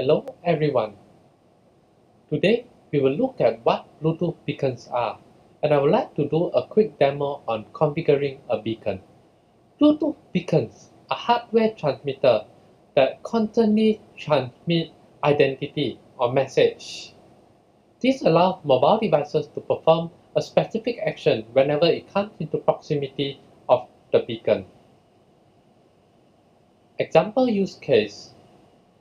Hello everyone. Today we will look at what Bluetooth beacons are and I would like to do a quick demo on configuring a beacon. Bluetooth beacons are hardware transmitter that constantly transmit identity or message. This allows mobile devices to perform a specific action whenever it comes into proximity of the beacon. Example use case.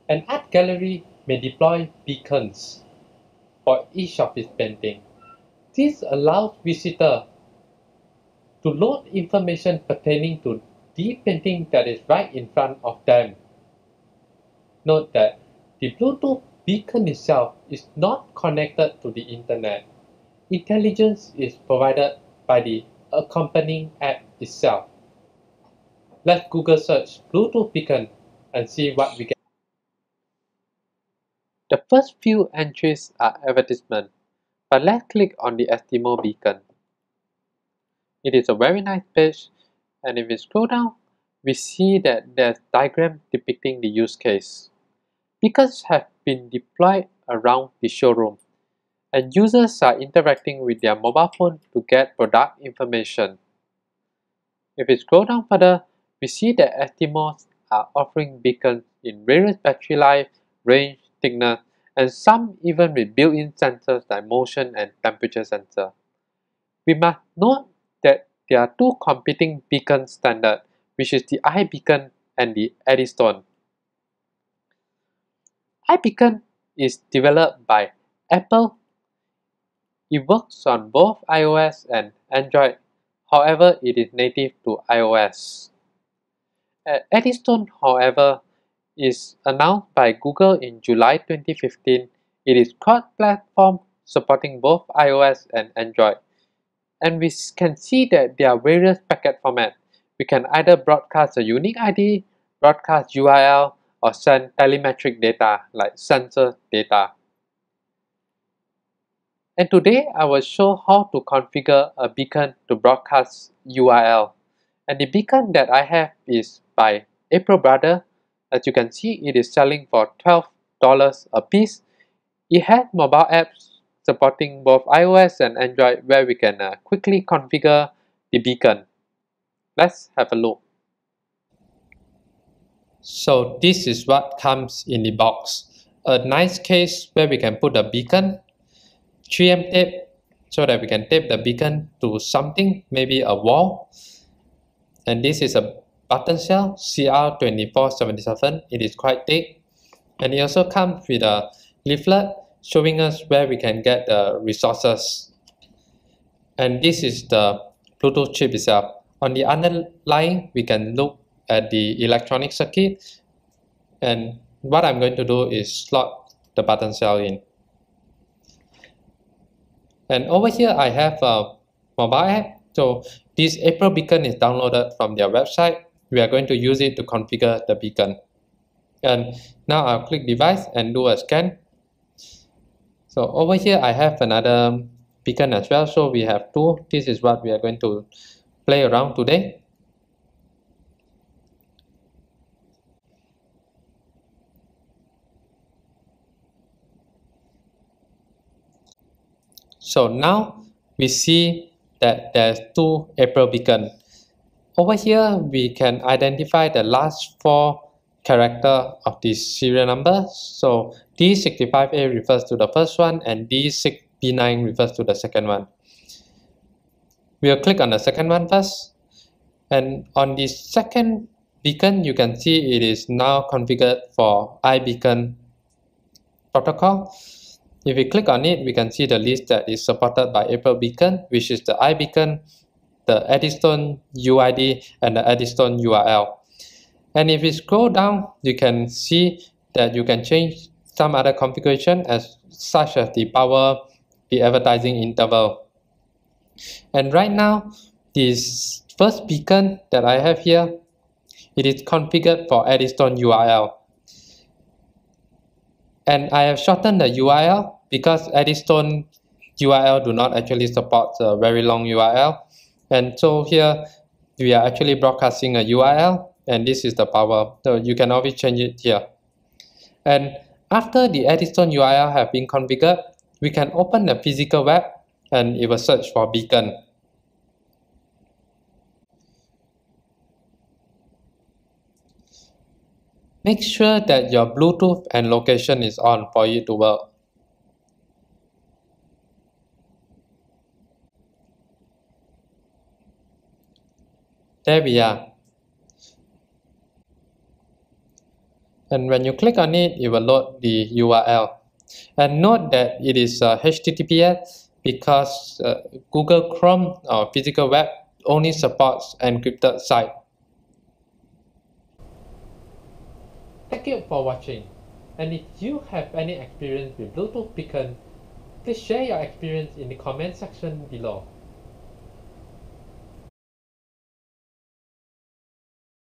An art gallery may deploy beacons for each of its painting. This allows visitors to load information pertaining to the painting that is right in front of them. Note that the Bluetooth beacon itself is not connected to the internet. Intelligence is provided by the accompanying app itself. Let's Google search Bluetooth beacon and see what we get. The first few entries are advertisement, but let's click on the Estimote beacon. It is a very nice page and if we scroll down, we see that there's diagram depicting the use case. Beacons have been deployed around the showroom and users are interacting with their mobile phone to get product information. If we scroll down further, we see that Estimos are offering beacons in various battery life, range, thickness, and some even with built-in sensors like motion and temperature sensor. We must note that there are two competing beacon standards, which is the iBeacon and the Eddystone. iBeacon is developed by Apple. It works on both iOS and Android, however it is native to iOS. Eddystone, however, is announced by Google in July 2015. It is cross-platform supporting both iOS and Android. And we can see that there are various packet formats. We can either broadcast a unique ID, broadcast URL, or send telemetric data like sensor data. And today I will show how to configure a beacon to broadcast URL. And the beacon that I have is by April Brother as you can see, it is selling for $12 a piece. It has mobile apps supporting both iOS and Android where we can uh, quickly configure the beacon. Let's have a look. So this is what comes in the box. A nice case where we can put a beacon, 3M tape so that we can tape the beacon to something, maybe a wall. And this is a button cell CR2477 it is quite thick and it also comes with a leaflet showing us where we can get the resources. And this is the Bluetooth chip itself. On the underlying we can look at the electronic circuit. And what I'm going to do is slot the button cell in. And over here I have a mobile app. So this April beacon is downloaded from their website we are going to use it to configure the beacon. And now I'll click device and do a scan. So over here I have another beacon as well. So we have two. This is what we are going to play around today. So now we see that there's two April beacon over here, we can identify the last four character of this serial number. So D65A refers to the first one and D6B9 refers to the second one. We'll click on the second one first. And on the second beacon, you can see it is now configured for iBeacon protocol. If we click on it, we can see the list that is supported by April Beacon, which is the iBeacon the Eddystone UID and the Eddystone URL. And if you scroll down, you can see that you can change some other configuration as such as the power, the advertising interval. And right now, this first beacon that I have here, it is configured for Eddystone URL. And I have shortened the URL because Eddystone URL do not actually support a very long URL. And so here we are actually broadcasting a URL and this is the power. So you can always change it here. And After the Eddystone URL have been configured, we can open the physical web and it will search for beacon. Make sure that your Bluetooth and location is on for it to work. There we are. And when you click on it, it will load the URL. And note that it is uh, HTTPS because uh, Google Chrome or physical web only supports encrypted site. Thank you for watching. And if you have any experience with Bluetooth Beacon, please share your experience in the comment section below.